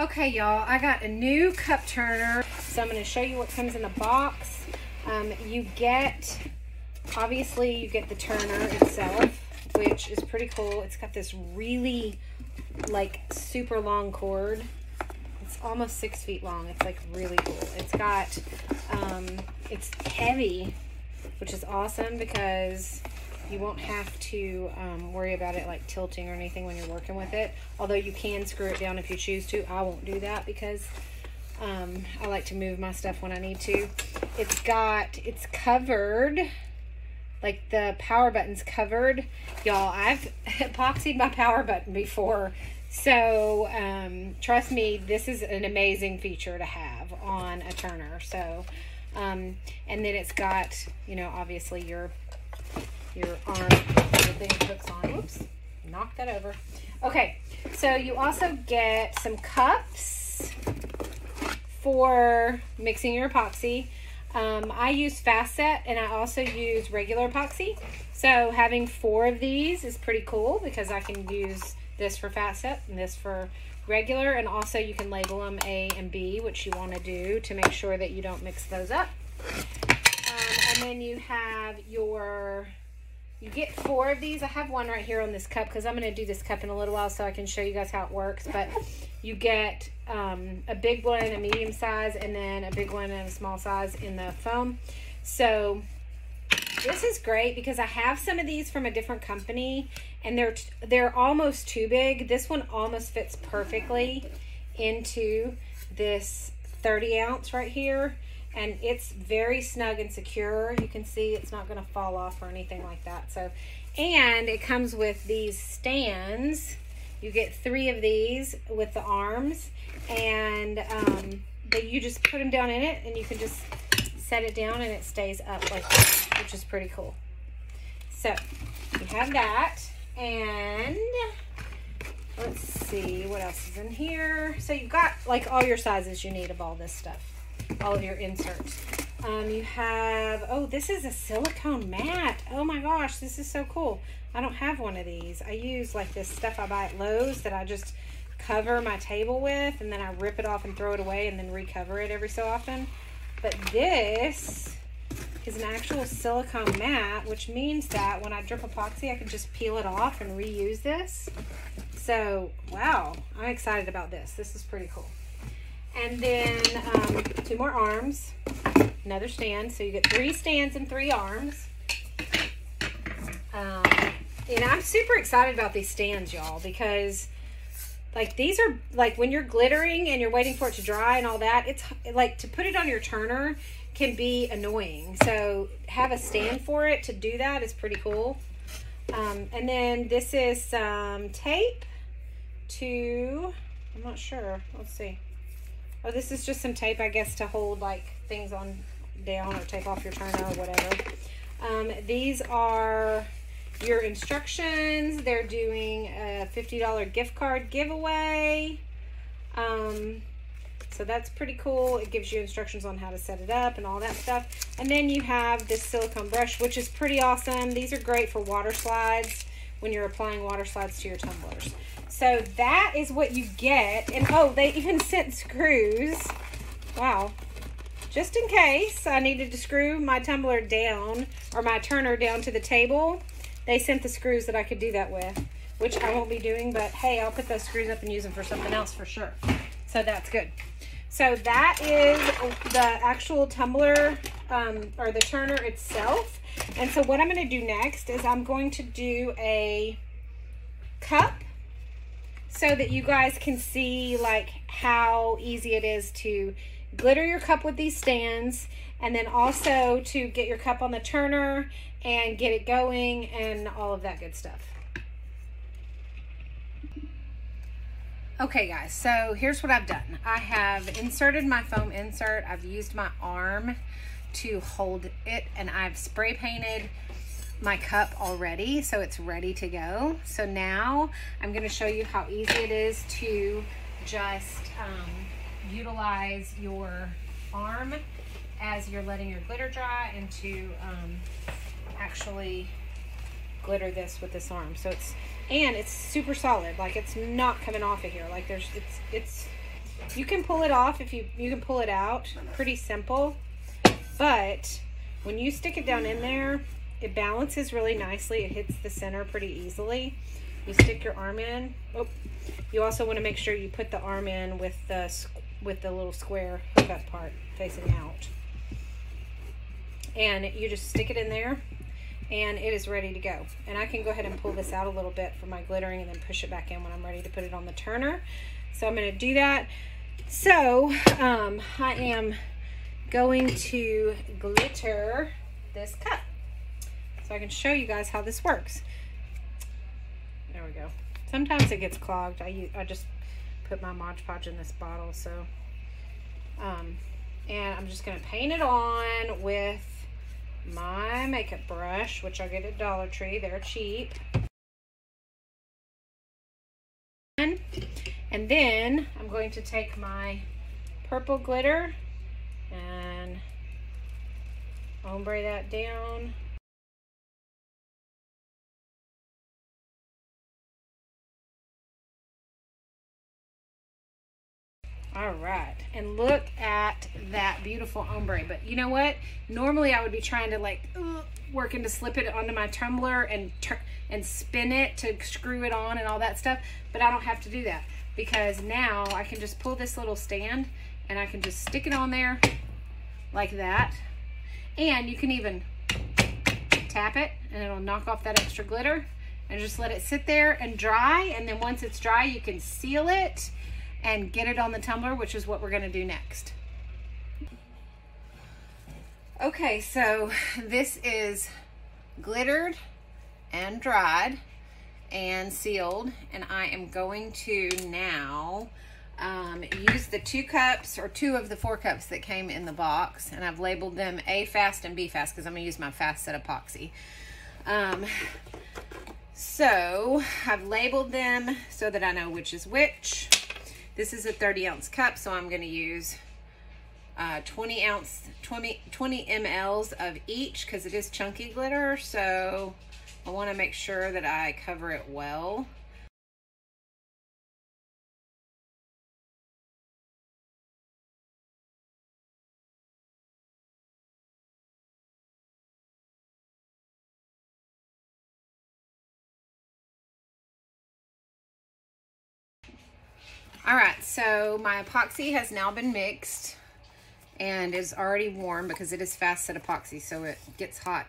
Okay, y'all, I got a new cup turner. So I'm to show you what comes in the box. Um, you get, obviously, you get the turner itself, which is pretty cool. It's got this really, like, super long cord. It's almost six feet long. It's, like, really cool. It's got, um, it's heavy, which is awesome because you won't have to um, worry about it like tilting or anything when you're working with it. Although you can screw it down if you choose to. I won't do that because um, I like to move my stuff when I need to. It's got, it's covered, like the power button's covered. Y'all, I've epoxied my power button before. So um, trust me, this is an amazing feature to have on a turner. So, um, and then it's got, you know, obviously your your arm thing hooks on. Whoops, knock that over. Okay, so you also get some cups for mixing your epoxy. Um, I use fast set and I also use regular epoxy. So having four of these is pretty cool because I can use this for fast set and this for regular and also you can label them A and B which you want to do to make sure that you don't mix those up. Um, and then you have your you get four of these. I have one right here on this cup because I'm going to do this cup in a little while so I can show you guys how it works. But you get um, a big one, a medium size, and then a big one and a small size in the foam. So this is great because I have some of these from a different company and they're they're almost too big. This one almost fits perfectly into this 30 ounce right here and it's very snug and secure. You can see it's not going to fall off or anything like that. So, and it comes with these stands. You get three of these with the arms, and um, but you just put them down in it, and you can just set it down, and it stays up like that, which is pretty cool. So, you have that, and let's see what else is in here. So you've got like all your sizes you need of all this stuff all of your inserts. Um, you have, oh, this is a silicone mat. Oh my gosh, this is so cool. I don't have one of these. I use like this stuff I buy at Lowe's that I just cover my table with and then I rip it off and throw it away and then recover it every so often. But this is an actual silicone mat, which means that when I drip epoxy, I can just peel it off and reuse this. So, wow, I'm excited about this. This is pretty cool. And then um, two more arms, another stand. So you get three stands and three arms. Um, and I'm super excited about these stands, y'all, because like these are like when you're glittering and you're waiting for it to dry and all that, it's like to put it on your turner can be annoying. So have a stand for it to do that is pretty cool. Um, and then this is some tape to, I'm not sure. Let's see. Oh, this is just some tape, I guess, to hold like things on down or tape off your turner or whatever. Um, these are your instructions. They're doing a $50 gift card giveaway. Um, so that's pretty cool. It gives you instructions on how to set it up and all that stuff. And then you have this silicone brush, which is pretty awesome. These are great for water slides when you're applying water slides to your tumblers. So that is what you get. And oh, they even sent screws. Wow. Just in case I needed to screw my tumbler down or my turner down to the table, they sent the screws that I could do that with, which I won't be doing, but hey, I'll put those screws up and use them for something else for sure. So that's good. So that is the actual tumbler um, or the turner itself. And so what I'm going to do next is I'm going to do a cup so that you guys can see like how easy it is to glitter your cup with these stands and then also to get your cup on the turner and get it going and all of that good stuff. Okay guys, so here's what I've done. I have inserted my foam insert. I've used my arm to hold it and I've spray painted my cup already, so it's ready to go. So now I'm gonna show you how easy it is to just um, utilize your arm as you're letting your glitter dry and to um, actually glitter this with this arm. So it's, and it's super solid. Like it's not coming off of here. Like there's, it's, it's you can pull it off if you, you can pull it out. Pretty simple. But when you stick it down in there, it balances really nicely. It hits the center pretty easily. You stick your arm in. Oh, you also want to make sure you put the arm in with the with the little square hookup part facing out. And you just stick it in there and it is ready to go. And I can go ahead and pull this out a little bit for my glittering and then push it back in when I'm ready to put it on the turner. So I'm going to do that. So um, I am going to glitter this cup. So I can show you guys how this works. There we go. Sometimes it gets clogged. I, I just put my Mod Podge in this bottle. So, um, and I'm just going to paint it on with my makeup brush, which I get at Dollar Tree. They're cheap. And then I'm going to take my purple glitter and ombre that down. All right, and look at that beautiful ombre. But you know what? Normally I would be trying to like working to slip it onto my tumbler and and spin it to screw it on and all that stuff. But I don't have to do that because now I can just pull this little stand and I can just stick it on there like that. And you can even tap it and it'll knock off that extra glitter and just let it sit there and dry. And then once it's dry, you can seal it and get it on the tumbler, which is what we're gonna do next. Okay, so this is glittered and dried and sealed, and I am going to now um, use the two cups or two of the four cups that came in the box, and I've labeled them A fast and B fast because I'm gonna use my fast set epoxy. Um, so I've labeled them so that I know which is which. This is a 30 ounce cup, so I'm going to use uh, 20 ounce, 20, 20 mLs of each because it is chunky glitter. So I want to make sure that I cover it well. All right, so my epoxy has now been mixed and is already warm because it is fast set epoxy, so it gets hot.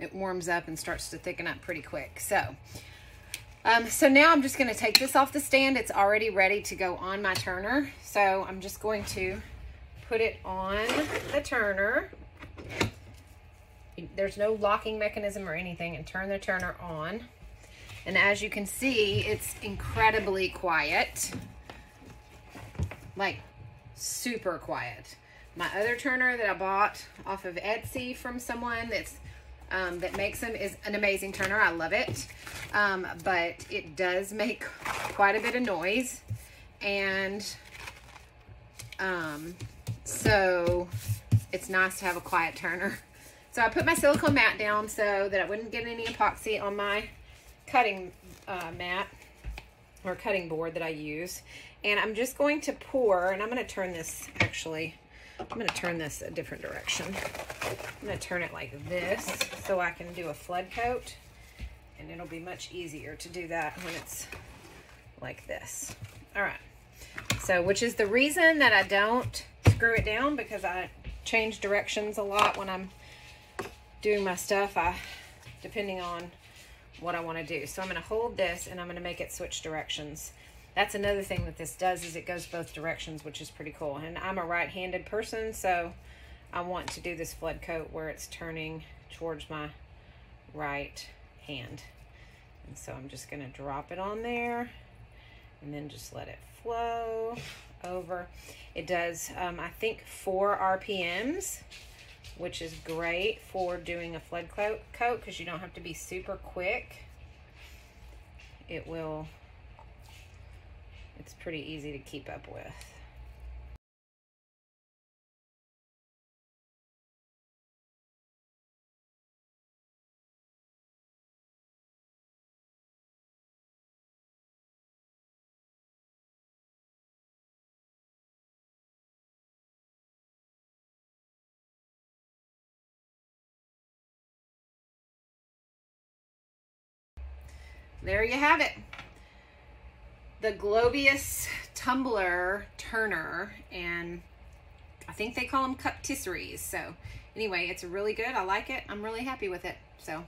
It warms up and starts to thicken up pretty quick. So, um, so now I'm just gonna take this off the stand. It's already ready to go on my turner. So I'm just going to put it on the turner. There's no locking mechanism or anything and turn the turner on. And as you can see, it's incredibly quiet like super quiet. My other turner that I bought off of Etsy from someone that's um, that makes them is an amazing turner. I love it. Um, but it does make quite a bit of noise. And um, so it's nice to have a quiet turner. So I put my silicone mat down so that I wouldn't get any epoxy on my cutting uh, mat or cutting board that I use. And I'm just going to pour, and I'm going to turn this actually, I'm going to turn this a different direction. I'm going to turn it like this so I can do a flood coat. And it'll be much easier to do that when it's like this. All right. So, which is the reason that I don't screw it down because I change directions a lot when I'm doing my stuff. I, depending on what I want to do. So I'm going to hold this and I'm going to make it switch directions. That's another thing that this does is it goes both directions, which is pretty cool. And I'm a right-handed person, so I want to do this flood coat where it's turning towards my right hand. And so I'm just going to drop it on there and then just let it flow over. It does, um, I think, four RPMs which is great for doing a flood coat because you don't have to be super quick. It will, it's pretty easy to keep up with. There you have it. The Globeous tumbler turner and I think they call them cup tisseries. So anyway, it's really good. I like it. I'm really happy with it. So